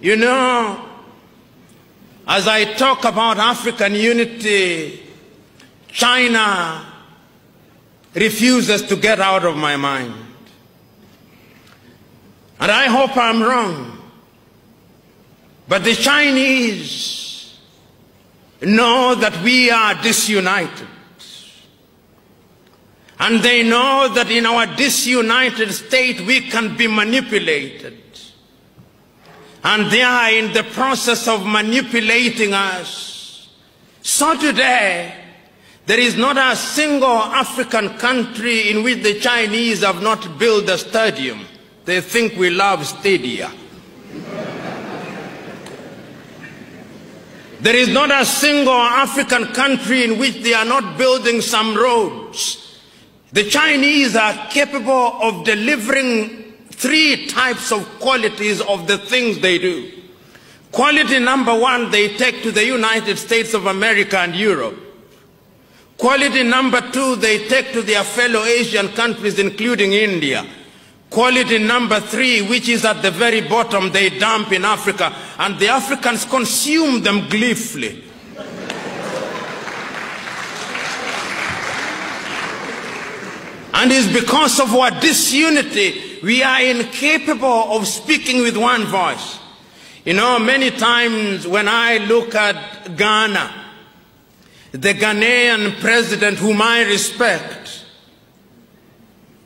You know, as I talk about African unity, China refuses to get out of my mind. And I hope I'm wrong. But the Chinese know that we are disunited. And they know that in our disunited state we can be manipulated. And they are in the process of manipulating us. So today, there is not a single African country in which the Chinese have not built a stadium. They think we love stadia. There is not a single African country in which they are not building some roads. The Chinese are capable of delivering three types of qualities of the things they do. Quality number one, they take to the United States of America and Europe. Quality number two, they take to their fellow Asian countries, including India. Quality number three, which is at the very bottom, they dump in Africa, and the Africans consume them gleefully. And it's because of our disunity, we are incapable of speaking with one voice. You know, many times when I look at Ghana, the Ghanaian president, whom I respect,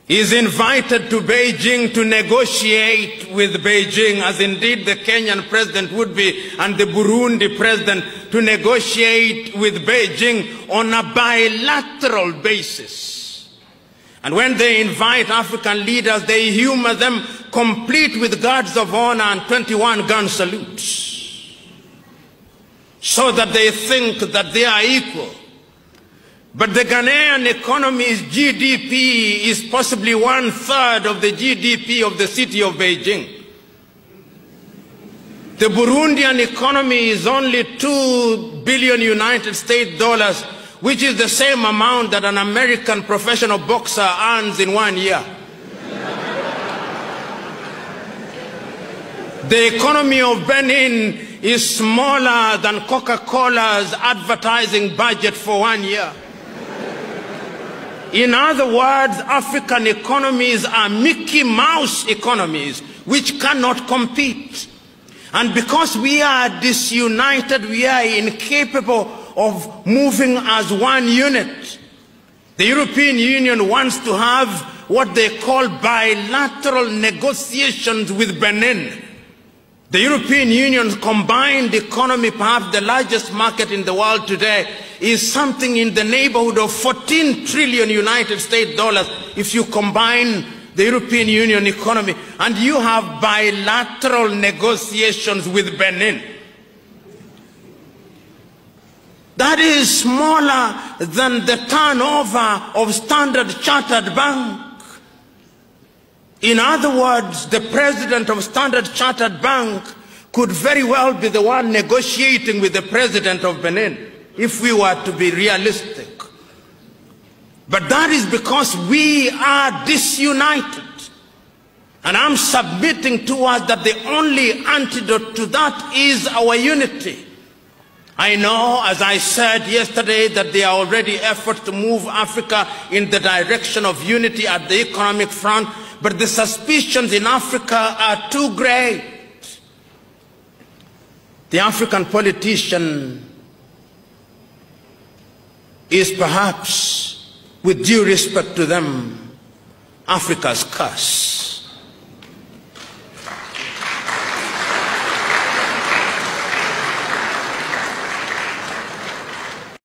is invited to Beijing to negotiate with Beijing, as indeed the Kenyan president would be, and the Burundi president to negotiate with Beijing on a bilateral basis. And when they invite African leaders, they humor them complete with guards of honor and 21 gun salutes. So that they think that they are equal. But the Ghanaian economy's GDP is possibly one third of the GDP of the city of Beijing. The Burundian economy is only 2 billion United States dollars which is the same amount that an American professional boxer earns in one year. the economy of Benin is smaller than Coca-Cola's advertising budget for one year. In other words, African economies are Mickey Mouse economies which cannot compete. And because we are disunited, we are incapable of moving as one unit. The European Union wants to have what they call bilateral negotiations with Benin. The European Union's combined economy, perhaps the largest market in the world today, is something in the neighborhood of 14 trillion United States dollars if you combine the European Union economy. And you have bilateral negotiations with Benin. That is smaller than the turnover of Standard Chartered Bank. In other words, the president of Standard Chartered Bank could very well be the one negotiating with the president of Benin, if we were to be realistic. But that is because we are disunited. And I'm submitting to us that the only antidote to that is our unity. I know, as I said yesterday, that there are already efforts to move Africa in the direction of unity at the economic front, but the suspicions in Africa are too great. The African politician is perhaps, with due respect to them, Africa's curse.